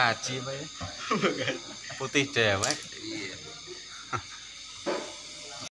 Kaji Pak ya. Putih dewek.